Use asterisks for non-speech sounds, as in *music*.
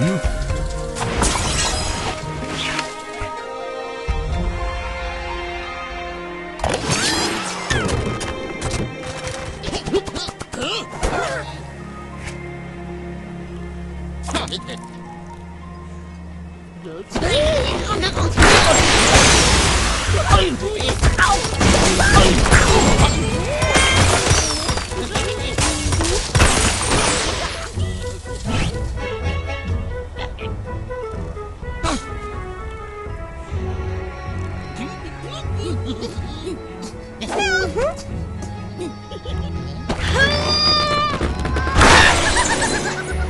Let's go. Uhum. *laughs*